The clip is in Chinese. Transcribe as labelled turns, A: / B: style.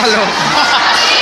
A: malo.